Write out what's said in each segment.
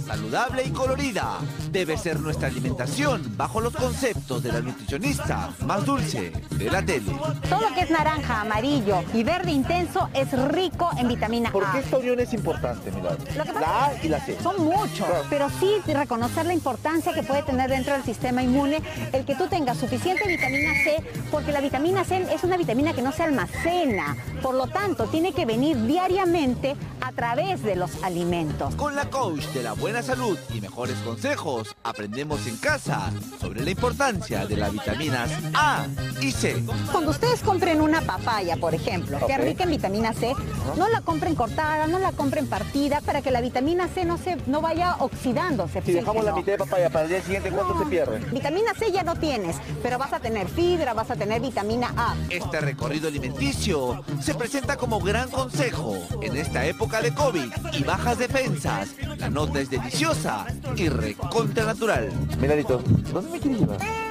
saludable y colorida. Debe ser nuestra alimentación bajo los conceptos de la nutricionista más dulce de la tele. Todo lo que es naranja, amarillo y verde intenso es rico en vitamina ¿Por A. qué esta unión es importante, Milagro? La A y la C. Son muchos, Claro. pero sí reconocer la importancia que puede tener dentro del sistema inmune el que tú tengas suficiente vitamina C, porque la vitamina C es una vitamina que no se almacena, por lo tanto tiene que venir diariamente a través de los alimentos. Con la coach de la buena salud y mejores consejos, aprendemos en casa sobre la importancia de las vitaminas A y C. Cuando ustedes compren una papaya, por ejemplo, que es rica en vitamina C, no la compren cortada, no la compren partida, para que la vitamina C no, se, no vaya oxidándose. Si dejamos la no. mitad de papaya para el día siguiente, ¿cuánto se pierde? Vitamina C ya no tienes, pero vas a tener fibra, vas a tener vitamina A. Este recorrido alimenticio se presenta como gran consejo en esta época de COVID y bajas defensas. La nota es deliciosa y recontra natural.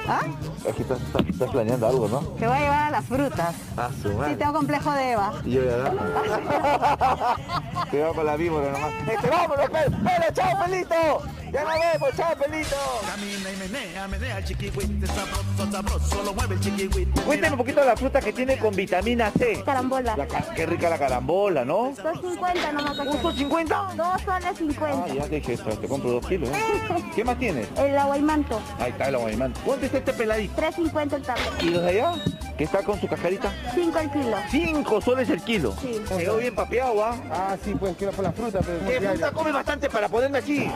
¿Ah? Aquí estás, estás- estás planeando algo, ¿no? Te voy a llevar a las frutas. Ah, su Sí, madre. tengo complejo de Eva. Y yo ya Te vamos con la víbora nomás. ¡Este, vámonos, chao, pelito! ¡Ya nos vemos, chao, pelito! Camina y menea, menea el chiquihuite, sabroso, sabroso, lo mueve el chiquihuite. Cuéntame un poquito de la fruta que tiene con vitamina C. Carambola. La qué rica la carambola, ¿no? 250 nomás. ¿Uso 50? Dos soles Ah, 50. ya dije esto, te compro dos kilos. ¿eh? ¿Qué más tienes? El aguaymanto. Ahí está el aguaymanto. ¿Cuánto este peladito? 350 el tarro. ¿Y los de allá? ¿Que está con su cajarita? 5 el kilo. Cinco soles el kilo. Sí. Quedó bien papeado, ¿ah? Ah, sí, pues quiero por la fruta, pero ¿Qué fruta come bastante para ponerme así?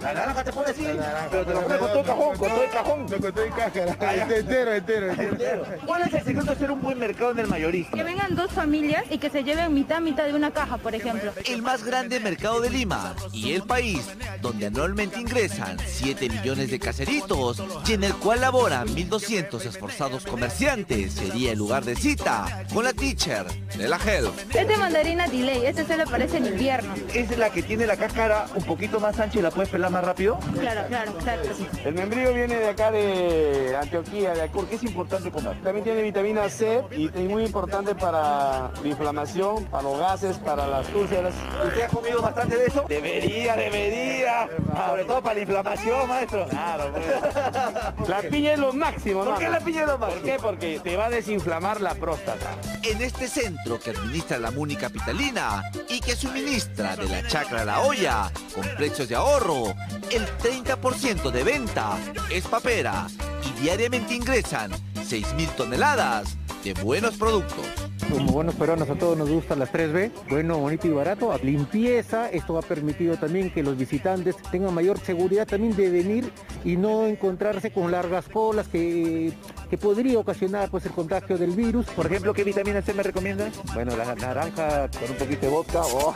La naranja te pone así, pero te lo comes con todo el cajón, con todo el cajón. Lo conté en cáscara. entero, entero, entero. ¿Cuál es el secreto de hacer un buen mercado en el mayorista? Que vengan dos familias y que se lleven mitad, mitad de una caja, por ejemplo. El más grande mercado de Lima y el país, donde anualmente ingresan 7 millones de caseritos y en el cual laboran 1.200 esforzados comerciantes, sería el lugar de cita con la teacher de la Health. Este mandarina delay, este se le parece en invierno. ¿Es la que tiene la cáscara un poquito más ancha y la puedes pelar más rápido? Claro, claro, exacto. El membrillo viene de acá de Antioquía, de ¿Por qué es importante comer? También tiene vitamina C y es muy importante para la inflamación, para los gases, para las úlceras. ¿Usted ha comido bastante de eso? Debería, debería. Sobre todo para la inflamación, maestro. Claro, La piña es lo máximo, ¿Por ¿no? qué la piña es lo ¿Por máximo? qué? Porque te va a desinflamar la próstata. En este centro que administra la MUNI Capitalina y que suministra de la chacra a la olla con precios de ahorro, el 30% de venta es papera y diariamente ingresan 6.000 toneladas de buenos productos. Como buenos peruanos a todos nos gustan las 3B, bueno, bonito y barato, limpieza, esto ha permitido también que los visitantes tengan mayor seguridad también de venir y no encontrarse con largas colas que, que podría ocasionar pues el contagio del virus. Por ejemplo, ¿qué vitamina C me recomiendas? Bueno, la naranja con un poquito de vodka. Oh.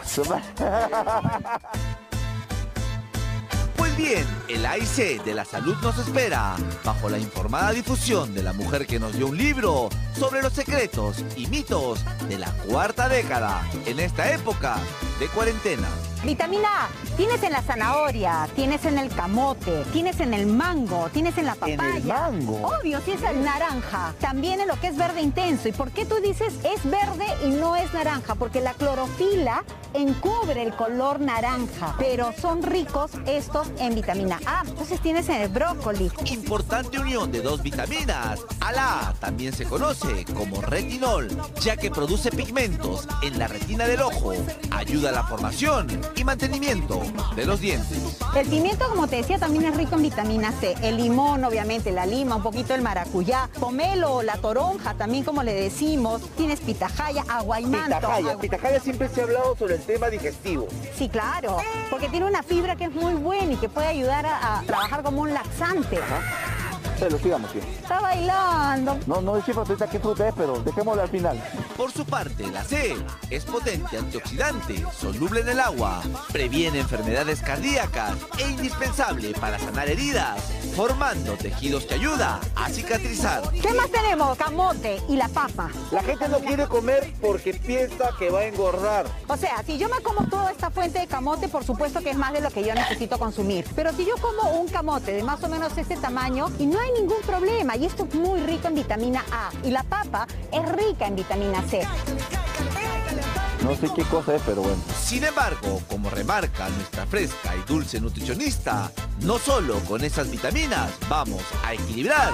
Pues bien, el AIC de la salud nos espera, bajo la informada difusión de la mujer que nos dio un libro sobre los secretos y mitos de la cuarta década, en esta época de cuarentena. Vitamina A, tienes en la zanahoria, tienes en el camote, tienes en el mango, tienes en la ¿En papaya. el mango? Obvio, si es el naranja. También en lo que es verde intenso. ¿Y por qué tú dices es verde y no es naranja? Porque la clorofila encubre el color naranja, pero son ricos estos en vitamina A. Entonces tienes en el brócoli. Importante unión de dos vitaminas. A la A también se conoce como retinol, ya que produce pigmentos en la retina del ojo, ayuda a la formación y mantenimiento de los dientes. El pimiento, como te decía, también es rico en vitamina C. El limón, obviamente, la lima, un poquito el maracuyá, pomelo la toronja, también como le decimos. Tienes pitahaya, aguaymanto. Pitahaya. agua- Pitahaya siempre se ha hablado sobre el tema digestivo. Sí, claro, porque tiene una fibra que es muy buena y que puede ayudar a, a trabajar como un laxante. Pero sigamos, sí. Está bailando. No, no decimos ahorita qué fruta es, pero dejémosla al final. Por su parte, la C es potente antioxidante, soluble en el agua, previene enfermedades cardíacas e indispensable para sanar heridas, formando tejidos que ayuda a cicatrizar. ¿Qué más tenemos? Camote y la papa. La gente no quiere comer porque piensa que va a engordar. O sea, si yo me como toda esta fuente de camote, por supuesto que es más de lo que yo necesito consumir. Pero si yo como un camote de más o menos este tamaño y no hay ningún problema, y esto es muy rico en vitamina A, y la papa es rica en vitamina C. No sé qué cosa es, pero bueno. Sin embargo, como remarca nuestra fresca y dulce nutricionista, no solo con esas vitaminas vamos a equilibrar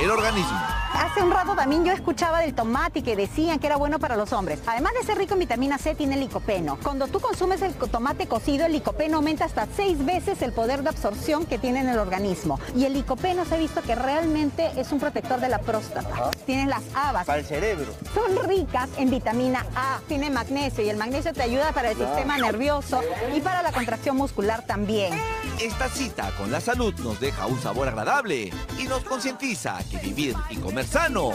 el organismo. Hace un rato también yo escuchaba del tomate y que decían que era bueno para los hombres. Además de ser rico en vitamina C, tiene licopeno. Cuando tú consumes el tomate cocido, el licopeno aumenta hasta seis veces el poder de absorción que tiene en el organismo. Y el licopeno se ha visto que realmente es un protector de la próstata. Tienes las habas. Para el cerebro. Son ricas en vitamina A, tiene magnesio y el magnesio te ayuda para el sistema nervioso y para la contracción muscular también. Esta cita con la salud nos deja un sabor agradable y nos concientiza que vivir y comer sano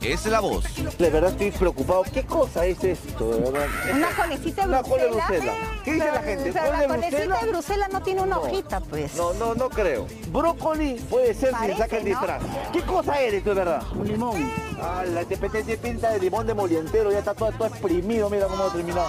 es la voz. De verdad estoy preocupado. ¿Qué cosa es esto, de verdad? Una colecita de Una Bruselas. cole Bruselas. ¿Qué dice la gente? O sea, de Bruselas no tiene una hojita, pues. No, no, no creo. Brócoli puede ser si Parece, le saca el ¿no? disfraz. ¿Qué cosa eres tú, de verdad? Un limón. Ah, la TPT tiene pinta de limón de molientero, ya está todo, todo exprimido, mira cómo ha terminado.